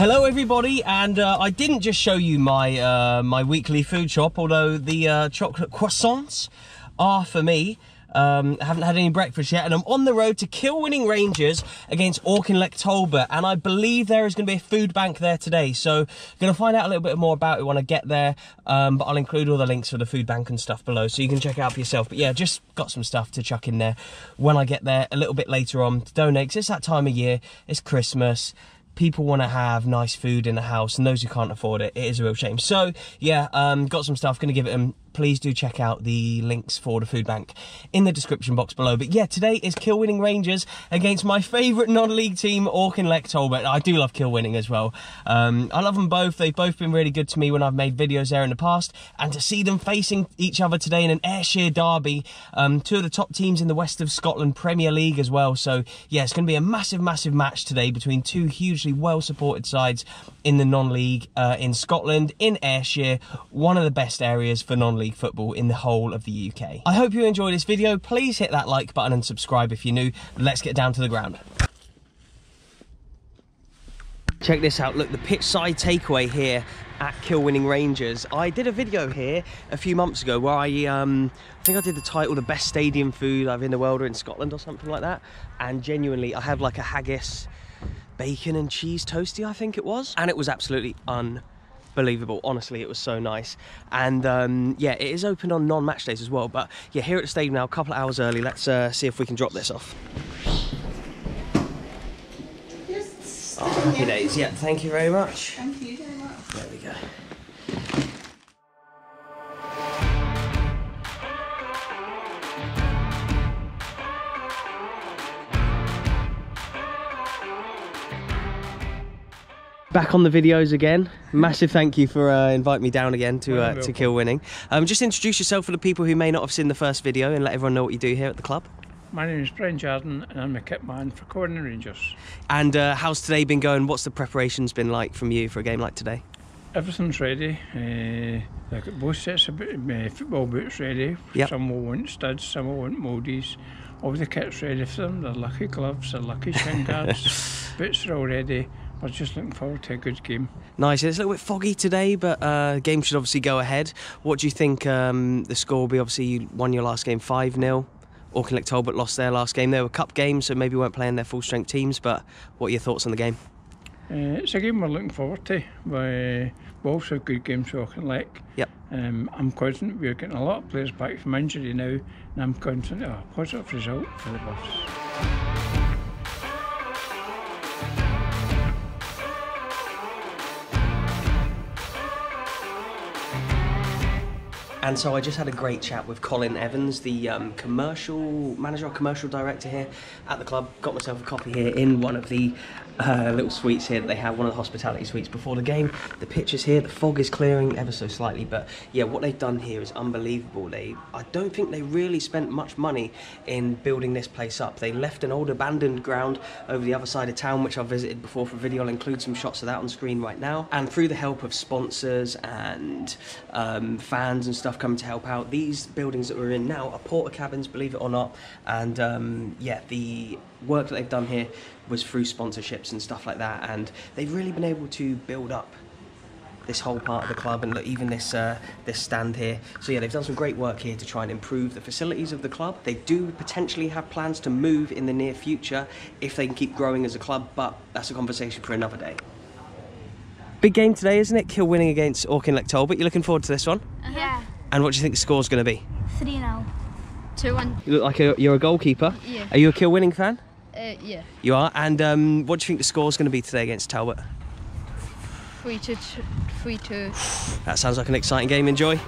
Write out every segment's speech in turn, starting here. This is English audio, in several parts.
Hello everybody, and uh, I didn't just show you my uh, my weekly food shop, although the uh, chocolate croissants are for me. Um, haven't had any breakfast yet, and I'm on the road to Kilwinning Rangers against Auchinleck Talbot, and I believe there is going to be a food bank there today. So, going to find out a little bit more about it when I get there. Um, but I'll include all the links for the food bank and stuff below, so you can check it out for yourself. But yeah, just got some stuff to chuck in there when I get there a little bit later on to donate. Cause it's that time of year. It's Christmas people want to have nice food in the house and those who can't afford it it is a real shame. So yeah um got some stuff gonna give it please do check out the links for the food bank in the description box below. But yeah today is Kilwinning Rangers against my favourite non-league team Auchinleck Talbot I do love Kilwinning as well. Um, I love them both. They've both been really good to me when I've made videos there in the past. And to see them facing each other today in an Ayrshire derby um, two of the top teams in the west of Scotland Premier League as well. So yeah it's going to be a massive massive match today between two hugely well supported sides in the non-league uh, in Scotland in Ayrshire one of the best areas for non-league League football in the whole of the UK. I hope you enjoyed this video. Please hit that like button and subscribe if you're new. Let's get down to the ground. Check this out, look, the pitch side takeaway here at Kilwinning Rangers. I did a video here a few months ago where I, um, I think I did the title, the best stadium food I've in the world or in Scotland or something like that. And genuinely, I had like a haggis, bacon and cheese toasty, I think it was. And it was absolutely unbelievable believable. Honestly, it was so nice. And um, yeah, it is open on non-match days as well. But yeah, here at the stadium now, a couple of hours early. Let's uh, see if we can drop this off. Oh, happy days. Yeah, thank you very much. Thank you very much. Back on the videos again. Massive thank you for uh, inviting me down again to uh, to Kilwinning. Um, just introduce yourself for the people who may not have seen the first video and let everyone know what you do here at the club. My name is Brian Jardine and I'm a kit man for Kilwinning Rangers. And uh, how's today been going? What's the preparations been like from you for a game like today? Everything's ready. Uh, they've got both sets of uh, football boots ready. Yep. Some will want studs, some will want moldies. All the kit's ready for them. Their lucky gloves, their lucky shin guards. boots are all ready. We're just looking forward to a good game. Nice. It's a little bit foggy today, but uh, game should obviously go ahead. What do you think um, the score will be? Obviously, you won your last game 5 0. Auchinleck Talbot lost their last game. They were cup games, so maybe weren't playing their full strength teams. But what are your thoughts on the game? Uh, it's a game we're looking forward to. We both have good games for Auchinleck. Yep. Um, I'm confident we're getting a lot of players back from injury now, and I'm confident of a positive result for the Buffs. And so I just had a great chat with Colin Evans, the um, commercial manager or commercial director here at the club. Got myself a copy here in one of the uh, little suites here that they have, one of the hospitality suites before the game. The pitch is here, the fog is clearing ever so slightly, but yeah, what they've done here is unbelievable. They, I don't think they really spent much money in building this place up. They left an old abandoned ground over the other side of town, which I've visited before for video. I'll include some shots of that on screen right now. And through the help of sponsors and um, fans and stuff coming to help out, these buildings that we're in now are Portakabins, believe it or not. And um, yeah, the work that they've done here was through sponsorships and stuff like that, and they've really been able to build up this whole part of the club and look, even this uh, this stand here. So yeah, they've done some great work here to try and improve the facilities of the club. They do potentially have plans to move in the near future if they can keep growing as a club, but that's a conversation for another day. Big game today, isn't it? Kilwinning against Auchinleck Talbot. you're looking forward to this one? Uh-huh. Yeah. And what do you think the score's going to be? 3 0. 2 1. You look like a, you're a goalkeeper. Yeah. Are you a Kilwinning fan? Uh, yeah. You are. And um, what do you think the score's going to be today against Talbot? 3 2. 3 2. That sounds like an exciting game. Enjoy.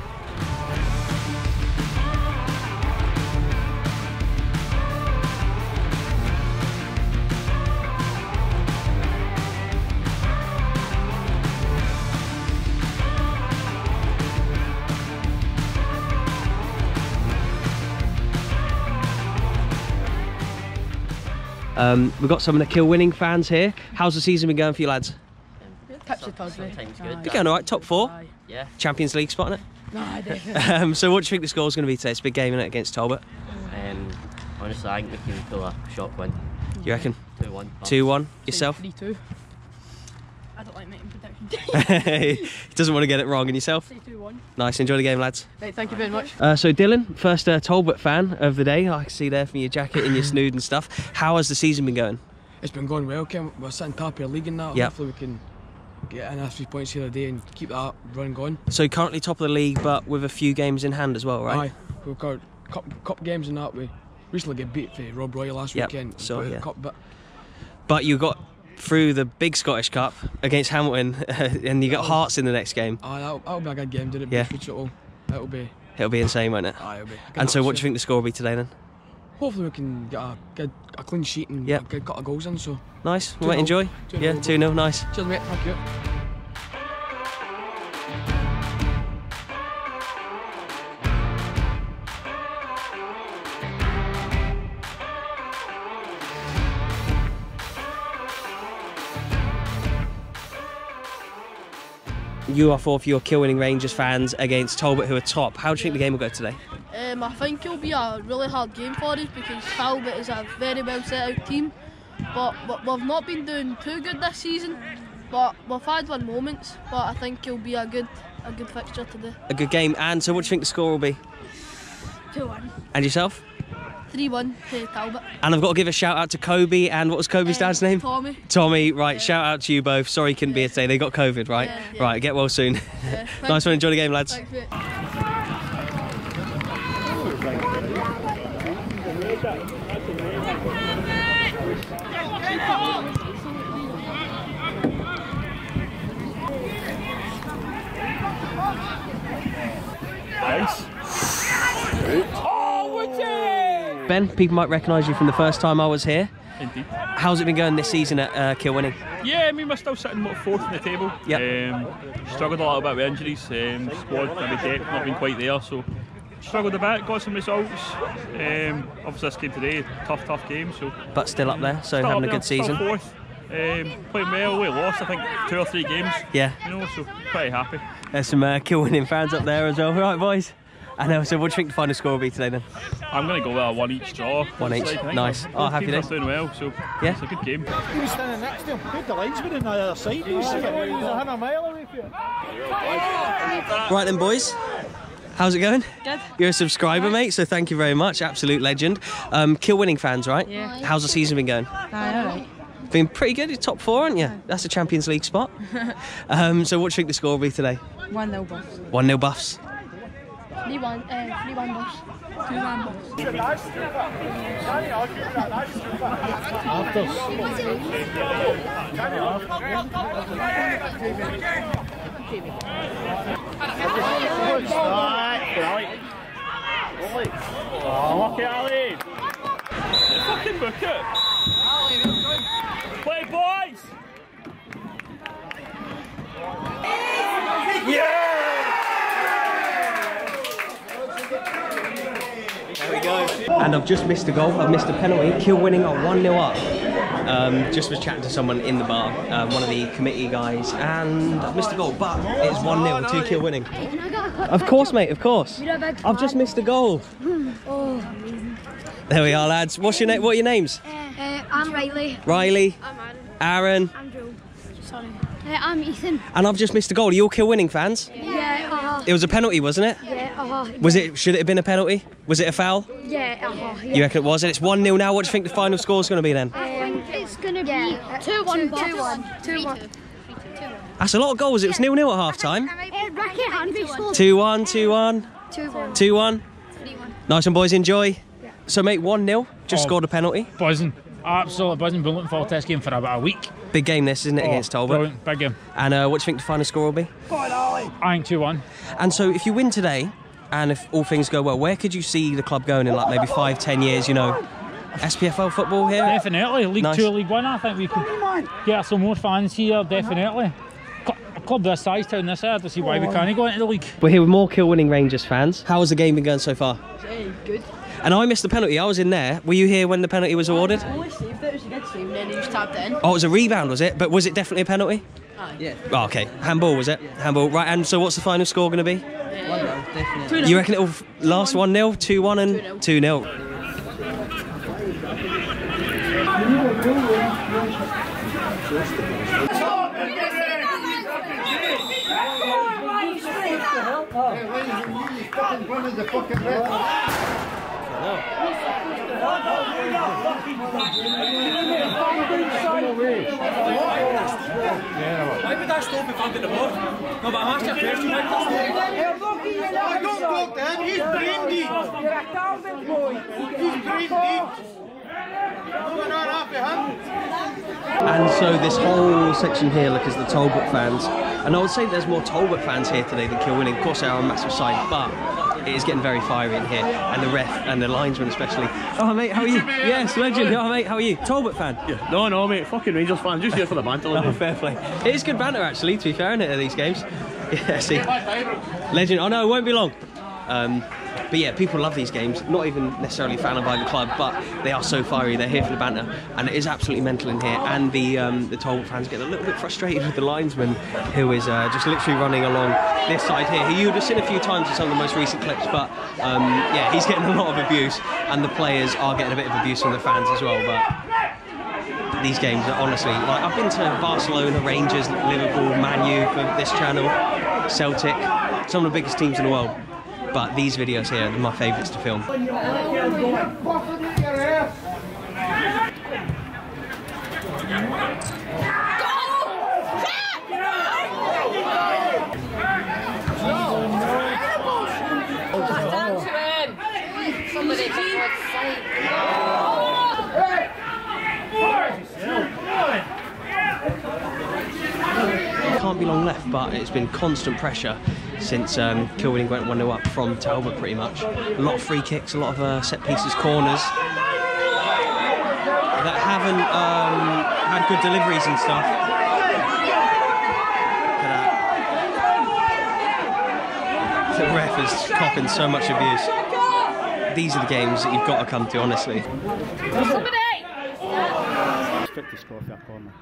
Um, we've got some of the Kilwinning fans here. How's the season been going for you lads? Sometimes good. Been going all right. Top four. Yeah. Champions League spot in it. No, I don't. Um, so what do you think the score's going to be today? It's a big game innit, against Talbot. Um, honestly, I think we can pull a shock win. You reckon? 2 1. 2 1. Yourself? 3 2. I don't like making predictions. He doesn't want to get it wrong. And yourself? Say 2 1. Nice. Enjoy the game, lads. Right, thank you very much. Uh, so Dylan, first uh, Talbot fan of the day. I can see there from your jacket and your snood and stuff. How has the season been going? It's been going well, Ken. We're sitting top of the league and that. Yep. Hopefully we can get in our three points here today and keep that run going. So currently top of the league, but with a few games in hand as well, right? Aye. We've got cup, cup games and that. We recently get beat for Rob Roy last Yep, weekend. so, but yeah. Cup, but But you got through the big Scottish Cup against Hamilton, and you got Hearts in the next game. Oh, aye, that'll, that'll be a good game, did it? Yeah. It'll, it'll be. It'll be insane, won't it? Aye, it'll be. And so, what do you think the score will be today then? Hopefully we can get a good, a clean sheet and Yep. a good couple of goals in. So Nice. We might enjoy. 2-0. Yeah, two 0 Nice. cheers, mate. Thank you. You are fourth. You're Kilwinning Rangers fans against Talbot, who are top. How do you think the game will go today? Um, I think it'll be a really hard game for us because Talbot is a very well set out team. But, but we've not been doing too good this season. But we've had one moments. But I think it'll be a good a good fixture today. A good game. And so, what do you think the score will be? 2 1. And yourself? 3 1 to Talbot. And I've got to give a shout out to Kobe and what was Kobe's Um, dad's name? Tommy. Tommy, right, shout out to you both. Sorry couldn't be here today. They got COVID, right? Yeah, yeah. Right, get well soon. Yeah, nice one, enjoy the game, lads. Thanks, Ben, people might recognise you from the first time I was here. Indeed. How's it been going this season at uh, Kilwinning? Yeah, I mean, we're still sitting what, fourth in the table. Yeah. Um, struggled a little bit with injuries. Um, squad, maybe depth not been quite there, so struggled a bit, got some results. Um, obviously, this game today, tough, tough game. So But still up there, so still having a up there, good season. Fourth. Um, playing well, we lost I think two or three games. Yeah, You know, so pretty happy. there's some uh, Kilwinning fans up there as well. Right, boys. I know. So, what do you think the final score will be today then? I'm going to go with a one each draw. One each, I think nice. Oh, happy teams days. doing well, so Yeah. it's a good game. He was standing next to him. Good, the linesman on the other side. He was he was a mile away from you. Right then, boys. How's it going? Good. You're a subscriber, mate, so thank you very much. Absolute legend. Um, Kilwinning fans, right? Yeah. How's the season been going? Aye, Been pretty good. You're top four, aren't you? That's a Champions League spot. um, so, what do you think the score will be today? 1 0 boss. 1 0 buffs. 3 1 uh, 3 1 boss. 2 1 boss. Lucky Ali! Fucking book it! Play boys! And I've just missed a goal. I've missed a penalty. Kilwinning on 1 0 up. Um, just was chatting to someone in the bar, uh, one of the committee guys, and I've missed a goal, but it's 1 0 2 Kilwinning. Of course, mate, of course. I've just missed a goal. There we are, lads. What's your name? What are your names? Uh, I'm Riley. Riley, I'm Aaron. Aaron, I'm Joe. Sorry. Uh, I'm Ethan. and I've just missed a goal. Are you all Kilwinning fans? Yeah, uh-huh. It was a penalty, wasn't it? Yeah, uh-huh. Was it? Should it have been a penalty? Was it a foul? Yeah, uh-huh. Yeah. You reckon it was? And it's 1 0 now. What do you think the final score is going to be then? Um, it's gonna be 2-1 2-1. 2-1. That's a lot of goals. It was nil nil at half time. Ricky Hanby scored 2 1, 2 1, 2-1. 2 1. Nice one, boys. Enjoy. So, mate, 1 0. Just Oh. scored a penalty. buzzing. Absolutely buzzing. Been looking forward to this game for about a week. Big game, this, isn't it, against Oh, Talbot? Brilliant. Big game. And uh, what do you think the final score will be? I think 2 1. And so, if you win today, and if all things go well, where could you see the club going in like maybe five, ten years? You know, SPFL football here? Definitely. League Nice. 2, League 1. I think we could get some more fans here. Definitely. Cl- A club this size, town this side, to see why we can't go into the league. We're here with more Kilwinning Rangers fans. How has the game been going so far? good. And I missed the penalty. I was in there. Were you here when the penalty was awarded? Only saved it, it was a good save, and then he just tapped it in. Oh, it was a rebound, was it? But was it definitely a penalty? Yeah. Oh, okay. Handball, was it? Handball. Right, and so what's the final score going to be? Uh, Two You reckon it'll last 1 0, 2 1, and 2-0. 2 0? Why would I stop if I'm the board? No, but I'm asking a question. Why would I stop? Don't talk to him. He's brain dead. You're thousand boy. He's brain dead. No, we're not happy, huh? And so this whole section here, look, is the Talbot fans. And I would say there's more Talbot fans here today than Kilwinning. Of course, they are a massive side, but it is getting very fiery in here. And the ref and the linesman especially. Oh, mate, how are you? Yes, legend. Oh, mate, how are you? Talbot fan? Yeah. No, no, mate. Fucking Rangers fan. Just here for the banter. Oh, fair play. It is good banter, actually, to be fair, isn't it, at these games? Yeah, see. Legend. Oh, no, it won't be long. Um, but yeah, people love these games. Not even necessarily fan of either club, but they are so fiery. They're here for the banter, and it is absolutely mental in here. And the um, the Talbot fans get a little bit frustrated with the linesman, who is uh, just literally running along this side here. Who you would have seen a few times in some of the most recent clips, but um, yeah, he's getting a lot of abuse, and the players are getting a bit of abuse from the fans as well. But these games are honestly like I've been to Barcelona, Rangers, Liverpool, Man U for this channel, Celtic, some of the biggest teams in the world. But these videos here are my favourites to film. Be long left, but it's been constant pressure since um, Kilwinning went 1 0 up from Talbot pretty much. A lot of free kicks, a lot of uh, set pieces, corners that haven't um, had good deliveries and stuff. That. The ref is copping so much abuse. These are the games that you've got to come to, honestly. To score for a corner.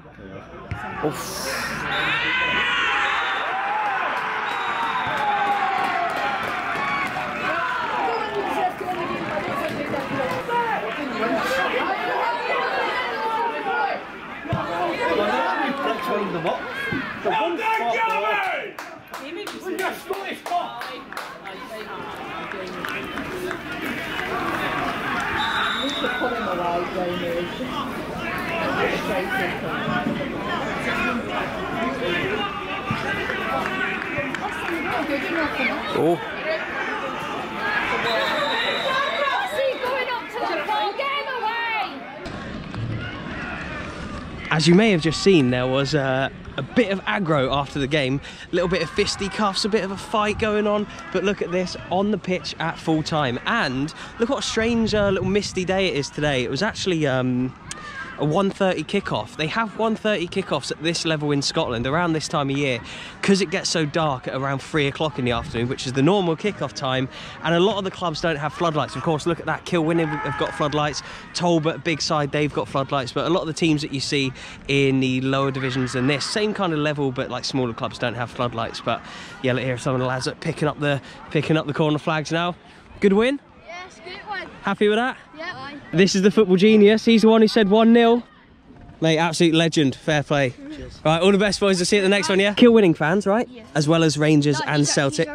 Oh. As you may have just seen, there was uh, a bit of aggro after the game, a little bit of fisticuffs, a bit of a fight going on. But look at this on the pitch at full time, and look what a strange uh, little misty day it is today. It was actually. Um, a 1.30 kickoff. They have 1.30 kickoffs at this level in Scotland around this time of year because it gets so dark at around 3 o'clock in the afternoon, which is the normal kickoff time. And a lot of the clubs don't have floodlights. Of course, look at that. Kilwinning have got floodlights. Talbot, big side, they've got floodlights. But a lot of the teams that you see in the lower divisions than this, same kind of level, but like smaller clubs don't have floodlights. But yeah, look here, some of the lads are picking up the picking up the corner flags now. Good win. Yes, good one. Happy with that? Yep. This is the football genius. He's the one who said 1 0. Mate, absolute legend. Fair play. Right, all the best, boys. I'll see you at the next one, yeah? Kilwinning fans, right? Yes. As well as Rangers and Celtic.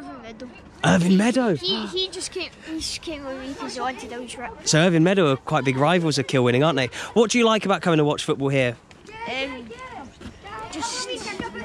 Irvine Meadow. He, he just came he just came with me because he wanted out trip. So Irvine Meadow are quite big rivals of Kilwinning, aren't they? What do you like about coming to watch football here? Um, just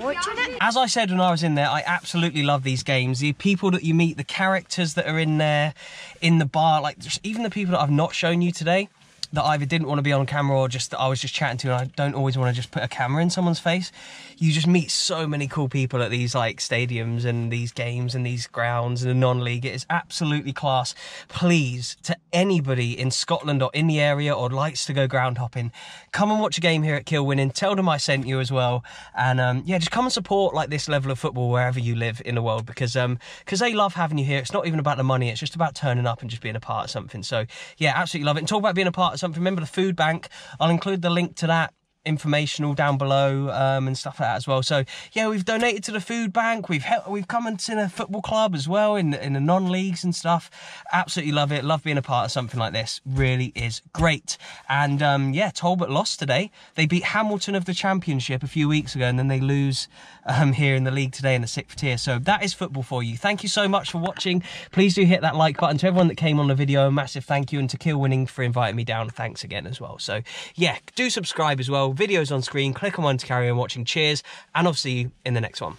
watching it. As I said when I was in there, I absolutely love these games. The people that you meet, the characters that are in there, in the bar, like even the people that I've not shown you today, that either didn't want to be on camera or just that I was just chatting to, and I don't always want to just put a camera in someone's face. You just meet so many cool people at these like stadiums and these games and these grounds and the non-league. It is absolutely class. Please, to anybody in Scotland or in the area or likes to go ground hopping, come and watch a game here at Kilwinning. Tell them I sent you as well, and um, yeah, just come and support like this level of football wherever you live in the world because um because they love having you here. It's not even about the money; it's just about turning up and just being a part of something. So yeah, absolutely love it. And talk about being a part of something. Remember the food bank? I'll include the link to that informational down below um, and stuff like that as well. So yeah, we've donated to the food bank. We've we've come into a football club as well in in the non leagues and stuff. Absolutely love it. Love being a part of something like this. Really is great. And um, yeah, Talbot lost today. They beat Hamilton of the Championship a few weeks ago, and then they lose um, here in the league today in the sixth tier. So that is football for you. Thank you so much for watching. Please do hit that like button. To everyone that came on the video, a massive thank you, and to Kilwinning for inviting me down. Thanks again as well. So yeah, do subscribe as well. Videos on screen. Click on one to carry on watching. Cheers, and I'll see you in the next one.